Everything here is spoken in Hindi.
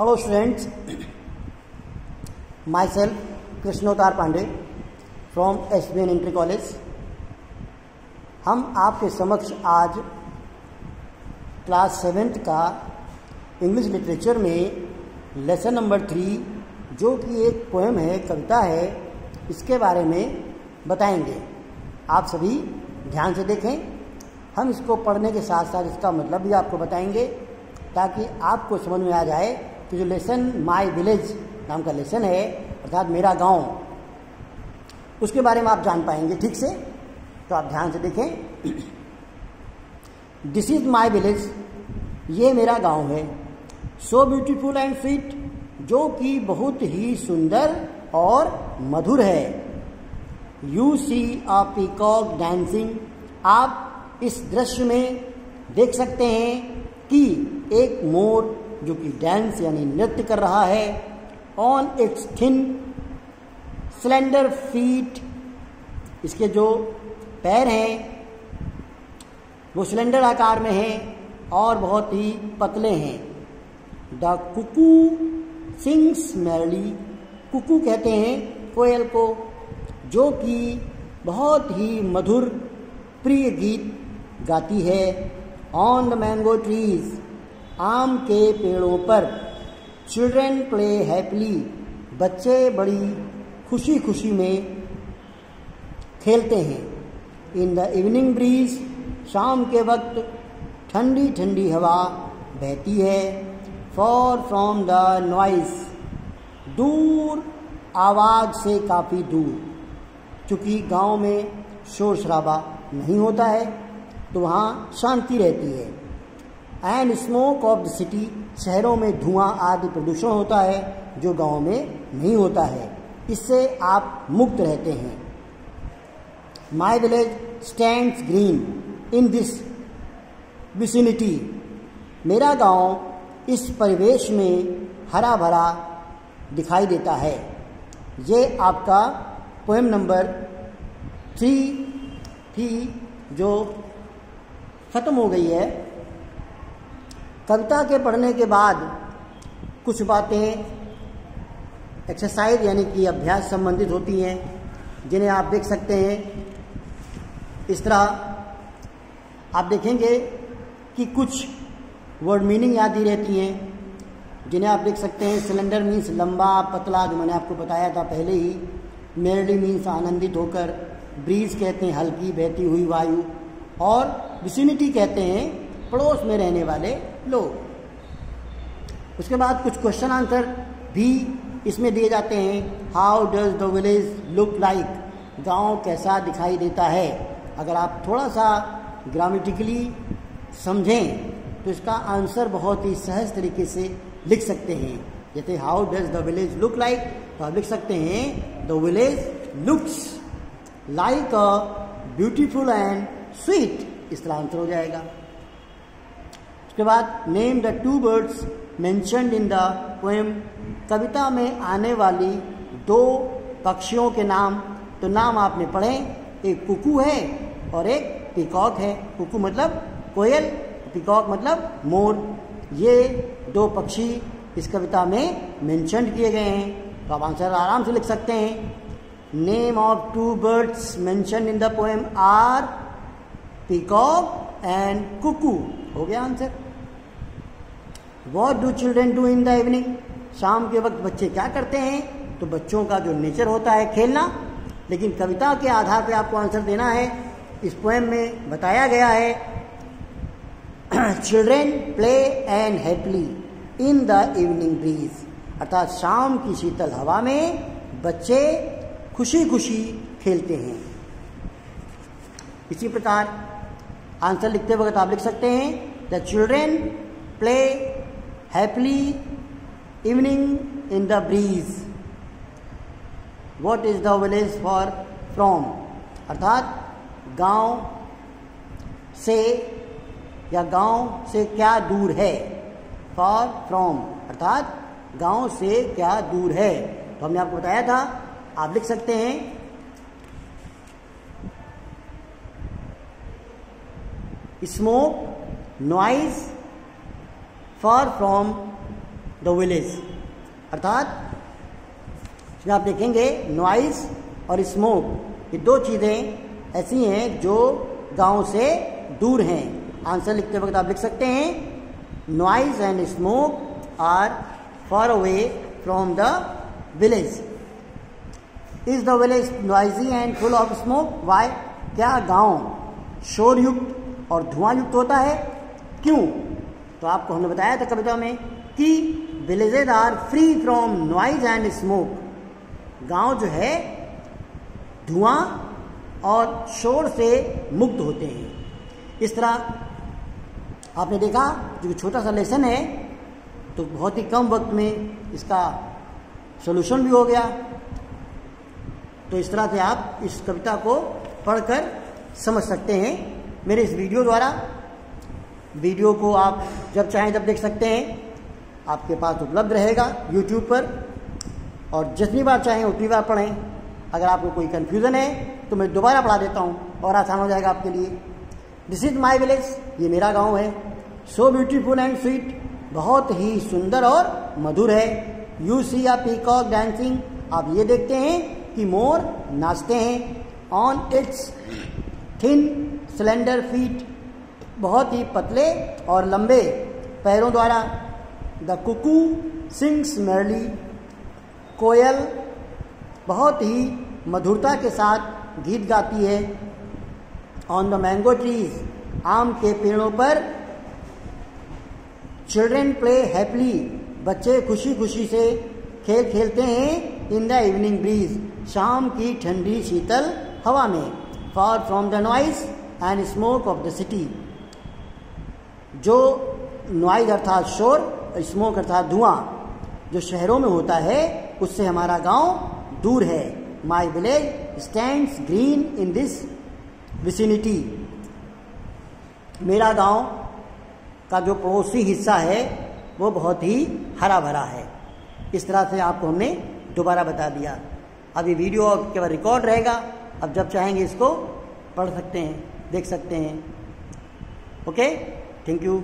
Hello students, myself Krishnotar Pandey from S B N inter college हम आपके समक्ष आज क्लास सेवेंथ का इंग्लिश लिटरेचर में लेसन नंबर थ्री जो कि एक पोएम है कविता है इसके बारे में बताएँगे। आप सभी ध्यान से देखें। हम इसको पढ़ने के साथ साथ इसका मतलब भी आपको बताएँगे ताकि आपको समझ में आ जाए कि जो लेसन माय विलेज नाम का लेसन है, अर्थात मेरा गाँव। उसके बारे में आप जान पाएँगे ठीक से तो आप ध्यान से देखें। दिस इज़ माई विलेज ये मेरा गाँव है। सो ब्यूटीफुल एंड स्वीट जो कि बहुत ही सुंदर और मधुर है। You see a peacock dancing आप इस दृश्य में देख सकते हैं कि एक मोर जो कि डांस यानी नृत्य कर रहा है on its thin slender feet इसके जो पैर हैं, वो सिलेंडर आकार में हैं और बहुत ही पतले हैं। The cuckoo sings merrily cuckoo कहते हैं कोयल को, जो कि बहुत ही मधुर, प्रिय गीत गाती है। ऑन द मैंगो ट्रीज आम के पेड़ों पर। चिल्ड्रेन प्ले हैप्पली बच्चे बड़ी खुशी खुशी में खेलते हैं। इन द इवनिंग ब्रीज शाम के वक्त ठंडी ठंडी हवा बहती है। फॉर फ्रॉम द नॉइस दूर आवाज़ से काफ़ी दूर। क्योंकि गाँव में शोर शराबा नहीं होता है तो वहाँ शांति रहती है। And smoke of the city शहरों में धुआँ आदि प्रदूषण होता है, जो गाँव में नहीं होता है। इससे आप मुक्त रहते हैं। My village stand green in this vicinity मेरा गाँव इस परिवेश में हरा भरा दिखाई देता है। ये आपका पोएम नंबर थ्री थी, जो ख़त्म हो गई है। कविता के पढ़ने के बाद कुछ बातें एक्सरसाइज यानी कि अभ्यास संबंधित होती हैं, जिन्हें आप देख सकते हैं। इस तरह आप देखेंगे कि कुछ वर्ड मीनिंग याद ही रहती हैं, जिन्हें आप देख सकते हैं। सिलेंडर मीन्स लंबा, पतला, जो मैंने आपको बताया था पहले ही। मेरली मीन्स आनंदित होकर। ब्रीज कहते हैं हल्की, बहती हुई वायु। और विसिनिटी कहते हैं पड़ोस में रहने वाले लोग उसके बाद कुछ क्वेश्चन आंसर भी इसमें दिए जाते हैं। How does the village look like गाँव कैसा दिखाई देता है? अगर आप थोड़ा सा ग्रामेटिकली समझें तो इसका आंसर बहुत ही सहज तरीके से लिख सकते हैं। जैसे how does the village look like तो आप लिख सकते हैं the village looks like a beautiful and sweet इस तरह आंसर हो जाएगा। उसके बाद name the two words mentioned in the poem कविता में आने वाली दो पक्षियों के नाम तो नाम आपने पढ़े, एक कुकू है और एक पिकॉक है। कुकू मतलब कोयल पिकॉक मतलब मोर। ये दो पक्षी इस कविता में मेंशन किए गए हैं। तो आप आंसर आराम से लिख सकते हैं। Name of two birds mention in the poem are peacock and cuckoo हो गया answer what do children do in the evening शाम के वक्त बच्चे क्या करते हैं? तो बच्चों का जो नेचर होता है खेलना। लेकिन कविता के आधार पर आपको आंसर देना है। इस पोएम में बताया गया है children play and happily in the evening breeze अर्थात शाम की शीतल हवा में बच्चे खुशी खुशी खेलते हैं। इसी प्रकार आंसर लिखते वक्त आप लिख सकते हैं the children play happily evening in the breeze what is the village far from अर्थात गाँव से या गाँव से क्या दूर है? फॉर फ्रॉम अर्थात गाँव से क्या दूर है? तो हमने आपको बताया था, आप लिख सकते हैं। Smoke noise far from the village अर्थात इसमें आप देखेंगे नॉइस और स्मोक ये दो चीज़ें ऐसी हैं जो गाँव से दूर हैं। आंसर लिखते वक्त आप लिख सकते हैं noise and smoke are far away from the village is the village noisy and full of smoke why क्या गाँव शोर युक्त और धुआँ युक्त होता है? क्यों? तो आपको हमने बताया था कविता में कि villages are free from noise and smoke गाँव जो है, धुआँ और शोर से मुक्त होते हैं। इस तरह आपने देखा, जो छोटा सा लेसन है तो बहुत ही कम वक्त में इसका सोल्यूशन भी हो गया। तो इस तरह से आप इस कविता को पढ़कर समझ सकते हैं। मेरे इस वीडियो द्वारा वीडियो को आप जब चाहें तब देख सकते हैं। आपके पास उपलब्ध रहेगा यूट्यूब पर। और जितनी बार चाहें उतनी बार पढ़ें। अगर आपको कोई कन्फ्यूज़न है तो मैं दोबारा पढ़ा देता हूँ और आसान हो जाएगा आपके लिए। दिस इज़ माई विलेज ये मेरा गाँव है। सो ब्यूटीफुल एंड स्वीट बहुत ही सुंदर और मधुर है। You see a peacock dancing आप ये देखते हैं कि मोर नाचते हैं। On its thin cylinder feet बहुत ही पतले और लंबे पैरों द्वारा। द कुकू सिंग्स मर्ली कोयल बहुत ही मधुरता के साथ गीत गाती है। ऑन द मैंगो ट्रीज आम के पेड़ों पर चिल्ड्रेन प्ले हैप्पली बच्चे खुशी खुशी से खेल खेलते हैं इन द इवनिंग ब्रीज शाम की ठंडी शीतल हवा में। Far from the noise and smoke of the city जो नॉइज़ अर्थात शोर स्मोक अर्थात धुआँ जो शहरों में होता है, उससे हमारा गाँव दूर है। My village stand green in this vicinity मेरा गाँव का जो पड़ोसी हिस्सा है, वो बहुत ही हरा भरा है। इस तरह से आपको हमने दोबारा बता दिया। अब ये वीडियो केवल रिकॉर्ड रहेगा। अब जब चाहेंगे इसको पढ़ सकते हैं, देख सकते हैं। Okay thank you